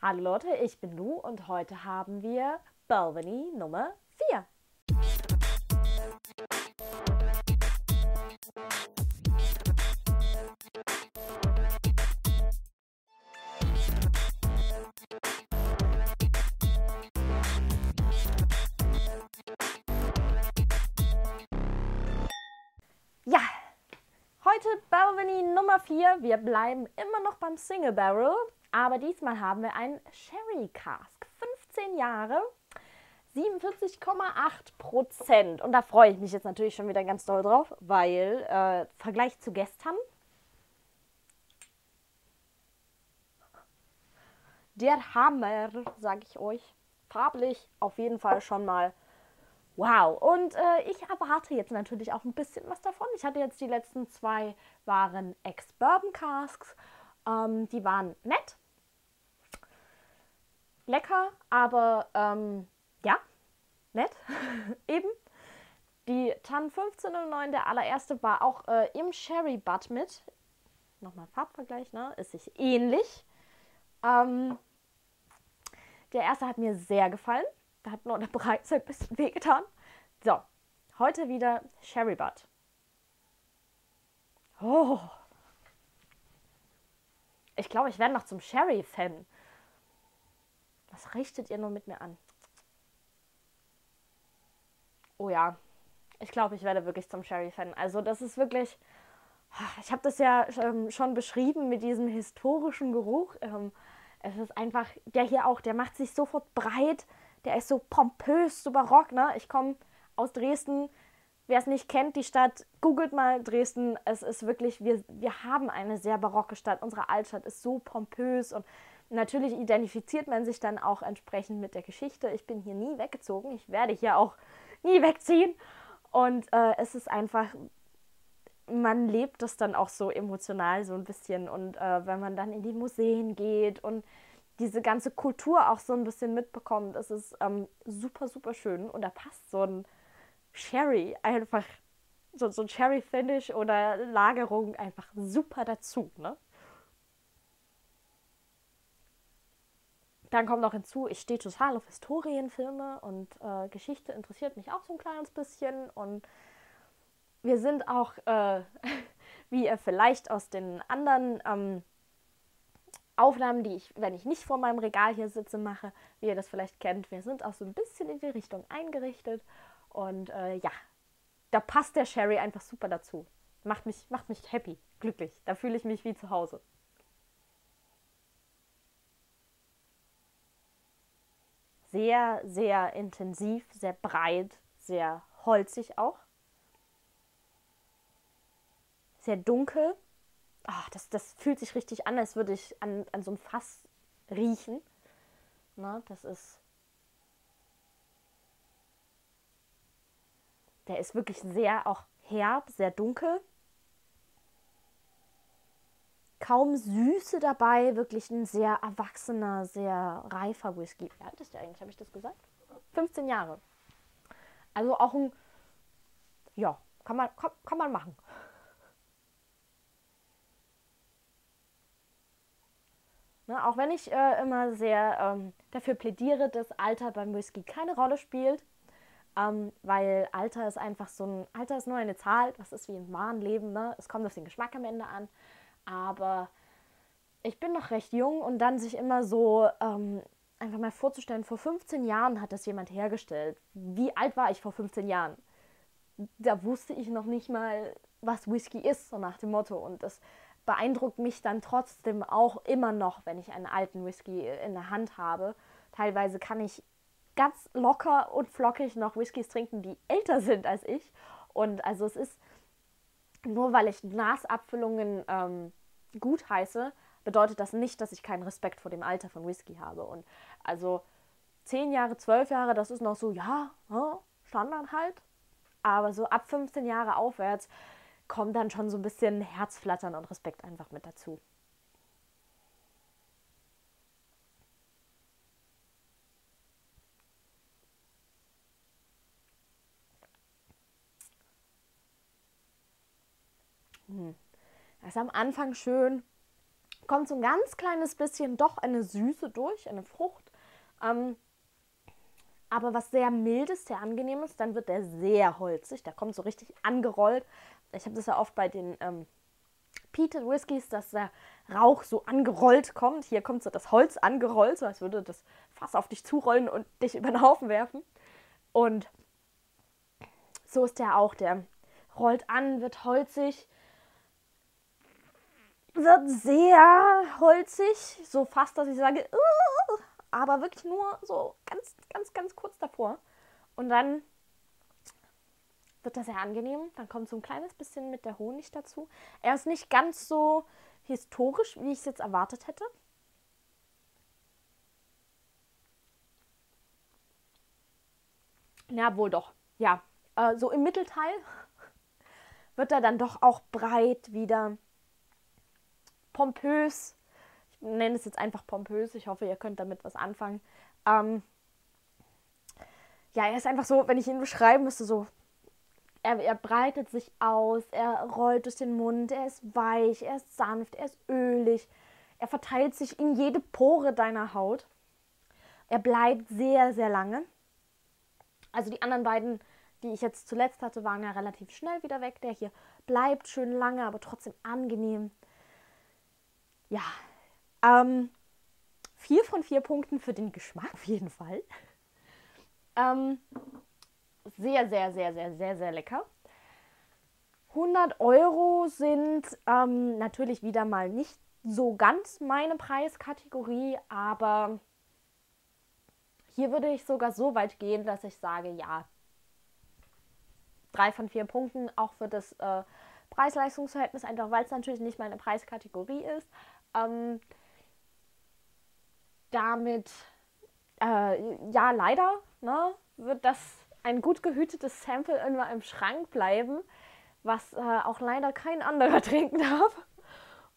Hallo Leute, ich bin Lou und heute haben wir Balvenie Nummer 4. Ja, heute Balvenie Nummer 4. Wir bleiben immer noch beim Single Barrel, aber diesmal haben wir einen Sherry Cask. 15 Jahre, 47,8 Prozent. Und da freue ich mich jetzt natürlich schon wieder ganz doll drauf, weil äh, Vergleich zu gestern, der Hammer, sage ich euch. Farblich auf jeden Fall schon mal wow. Und äh, ich erwarte jetzt natürlich auch ein bisschen was davon. Ich hatte jetzt die letzten zwei waren Ex-Bourbon Casks. Ähm, die waren nett, lecker, aber ähm, ja, nett eben. Die Tan 1509, der allererste, war auch äh, im Sherry Butt mit. Nochmal Farbvergleich, ne? Ist sich ähnlich. Ähm, der erste hat mir sehr gefallen. Da hat nur der Breitzeug ein bisschen wehgetan. So, heute wieder Sherry Butt. Oh. Ich glaube, ich werde noch zum Sherry-Fan. Was richtet ihr nur mit mir an? Oh ja, ich glaube, ich werde wirklich zum Sherry-Fan. Also das ist wirklich, ich habe das ja ähm, schon beschrieben mit diesem historischen Geruch. Ähm, es ist einfach, der hier auch, der macht sich sofort breit, der ist so pompös, so barock. Ne? Ich komme aus Dresden. Wer es nicht kennt, die Stadt, googelt mal Dresden. Es ist wirklich, wir, wir haben eine sehr barocke Stadt. Unsere Altstadt ist so pompös und natürlich identifiziert man sich dann auch entsprechend mit der Geschichte. Ich bin hier nie weggezogen. Ich werde hier auch nie wegziehen. Und äh, es ist einfach, man lebt das dann auch so emotional so ein bisschen. Und äh, wenn man dann in die Museen geht und diese ganze Kultur auch so ein bisschen mitbekommt, ist es ähm, super, super schön. Und da passt so ein Sherry einfach, so, so ein Sherry-Finish oder Lagerung einfach super dazu. Ne? Dann kommt noch hinzu, ich stehe total auf Historienfilme und äh, Geschichte interessiert mich auch so ein kleines bisschen. Und wir sind auch, äh, wie ihr vielleicht aus den anderen ähm, Aufnahmen, die ich, wenn ich nicht vor meinem Regal hier sitze, mache, wie ihr das vielleicht kennt, wir sind auch so ein bisschen in die Richtung eingerichtet. Und äh, ja, da passt der Sherry einfach super dazu. Macht mich, macht mich happy, glücklich. Da fühle ich mich wie zu Hause. Sehr, sehr intensiv, sehr breit, sehr holzig auch. Sehr dunkel. Ach, das, das fühlt sich richtig an, als würde ich an, an so ein Fass riechen. Na, das ist. Der ist wirklich sehr auch herb, sehr dunkel kaum Süße dabei, wirklich ein sehr erwachsener, sehr reifer Whisky. Wie alt ist der eigentlich? Habe ich das gesagt? 15 Jahre. Also auch ein, ja, kann man, kann, kann man machen. Ne, auch wenn ich äh, immer sehr ähm, dafür plädiere, dass Alter beim Whisky keine Rolle spielt, ähm, weil Alter ist einfach so ein, Alter ist nur eine Zahl, das ist wie im wahren Leben, ne? es kommt auf den Geschmack am Ende an. Aber ich bin noch recht jung und dann sich immer so ähm, einfach mal vorzustellen, vor 15 Jahren hat das jemand hergestellt. Wie alt war ich vor 15 Jahren? Da wusste ich noch nicht mal, was Whisky ist, so nach dem Motto. Und das beeindruckt mich dann trotzdem auch immer noch, wenn ich einen alten Whisky in der Hand habe. Teilweise kann ich ganz locker und flockig noch Whiskys trinken, die älter sind als ich. Und also es ist nur weil ich Glasabfüllungen ähm, gut heiße, bedeutet das nicht, dass ich keinen Respekt vor dem Alter von Whisky habe. Und also zehn Jahre, zwölf Jahre, das ist noch so, ja, Standard halt. Aber so ab 15 Jahre aufwärts kommt dann schon so ein bisschen Herzflattern und Respekt einfach mit dazu. Hm. Das ist am Anfang schön kommt so ein ganz kleines bisschen doch eine Süße durch, eine Frucht. Ähm, aber was sehr mildes, sehr angenehmes, dann wird der sehr holzig. Der kommt so richtig angerollt. Ich habe das ja oft bei den ähm, Peated Whiskys, dass der Rauch so angerollt kommt. Hier kommt so das Holz angerollt, so als würde das Fass auf dich zurollen und dich über den Haufen werfen. Und so ist der auch. Der rollt an, wird holzig, wird sehr holzig, so fast, dass ich sage, uh, aber wirklich nur so ganz, ganz, ganz kurz davor. Und dann wird das sehr angenehm. Dann kommt so ein kleines bisschen mit der Honig dazu. Er ist nicht ganz so historisch, wie ich es jetzt erwartet hätte. Ja, wohl doch. Ja, äh, so im Mittelteil wird er dann doch auch breit wieder pompös. Ich nenne es jetzt einfach pompös. Ich hoffe, ihr könnt damit was anfangen. Ähm, ja, er ist einfach so, wenn ich ihn beschreiben müsste, so. Er, er breitet sich aus, er rollt durch den Mund, er ist weich, er ist sanft, er ist ölig. Er verteilt sich in jede Pore deiner Haut. Er bleibt sehr, sehr lange. Also die anderen beiden, die ich jetzt zuletzt hatte, waren ja relativ schnell wieder weg. Der hier bleibt schön lange, aber trotzdem angenehm. Ja, ähm, vier von vier Punkten für den Geschmack auf jeden Fall. Ähm, sehr, sehr, sehr, sehr, sehr, sehr lecker. 100 Euro sind ähm, natürlich wieder mal nicht so ganz meine Preiskategorie, aber hier würde ich sogar so weit gehen, dass ich sage, ja, drei von vier Punkten, auch für das äh, Preis-Leistungs-Verhältnis, einfach weil es natürlich nicht meine Preiskategorie ist. Ähm, damit, äh, ja, leider ne, wird das ein gut gehütetes Sample immer im Schrank bleiben, was äh, auch leider kein anderer trinken darf.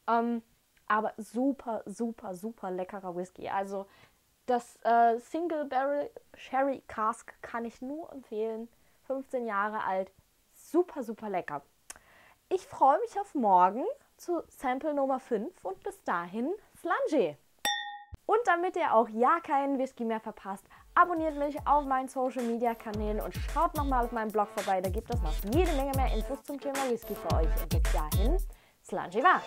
Ähm, aber super, super, super leckerer Whisky. Also das äh, Single Barrel Sherry Cask kann ich nur empfehlen. 15 Jahre alt. Super, super lecker. Ich freue mich auf morgen zu Sample Nummer 5 und bis dahin Slange. Und damit ihr auch ja keinen Whisky mehr verpasst, abonniert mich auf meinen Social Media Kanälen und schaut nochmal auf meinem Blog vorbei. Da gibt es noch jede Menge mehr Infos zum Thema Whisky für euch. Und bis dahin, Slange war.